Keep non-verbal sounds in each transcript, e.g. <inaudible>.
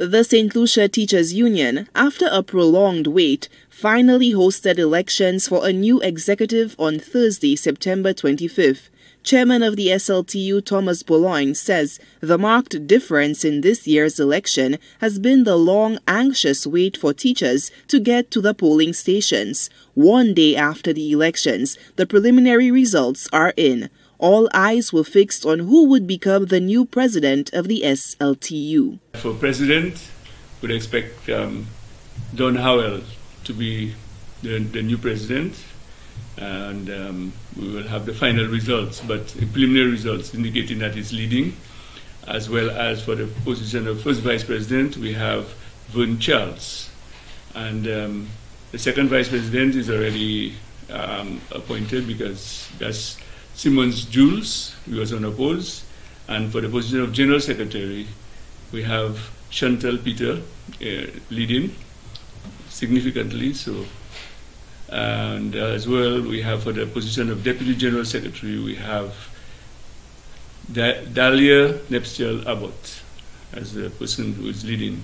The St. Lucia Teachers Union, after a prolonged wait, finally hosted elections for a new executive on Thursday, September 25th. Chairman of the SLTU, Thomas Boulogne, says the marked difference in this year's election has been the long, anxious wait for teachers to get to the polling stations. One day after the elections, the preliminary results are in. All eyes were fixed on who would become the new president of the SLTU. For president, we'd expect um, Don Howell to be the, the new president and um, we will have the final results, but preliminary results indicating that he's leading, as well as for the position of first vice president, we have Vern Charles. And um, the second vice president is already um, appointed because that's Simmons Jules, who was unopposed. And for the position of general secretary, we have Chantal Peter uh, leading significantly. So and as well, we have for the position of Deputy General Secretary, we have Dahlia Nepstiel Abbott as the person who is leading.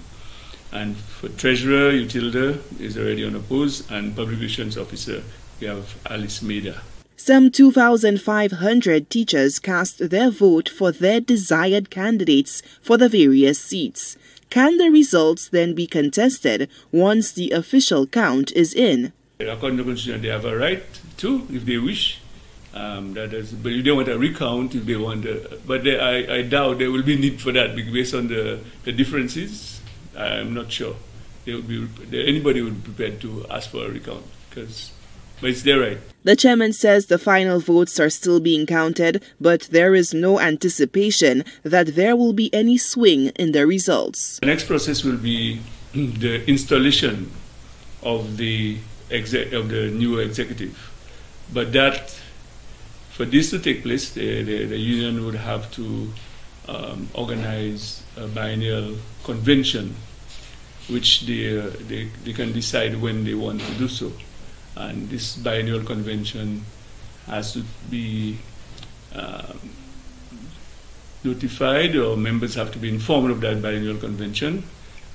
And for Treasurer, Utilda is already on unopposed, and Public Relations Officer, we have Alice Maida. Some 2,500 teachers cast their vote for their desired candidates for the various seats. Can the results then be contested once the official count is in? According to the Constitution, they have a right to, if they wish. Um, that is, but if they want a recount, if they want, a, but they, I, I doubt there will be need for that based on the, the differences. I'm not sure. They would be, anybody would be prepared to ask for a recount because but it's their right. The chairman says the final votes are still being counted, but there is no anticipation that there will be any swing in the results. The next process will be <clears throat> the installation of the exec- of the new executive. But that, for this to take place, the, the, the union would have to um, organize a biennial convention, which they, uh, they, they can decide when they want to do so. And this biennial convention has to be um, notified, or members have to be informed of that biennial convention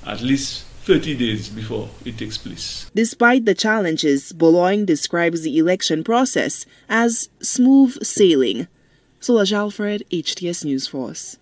at least 30 days before it takes place. Despite the challenges, Boulogne describes the election process as smooth sailing. Solange Alfred, HTS News Force.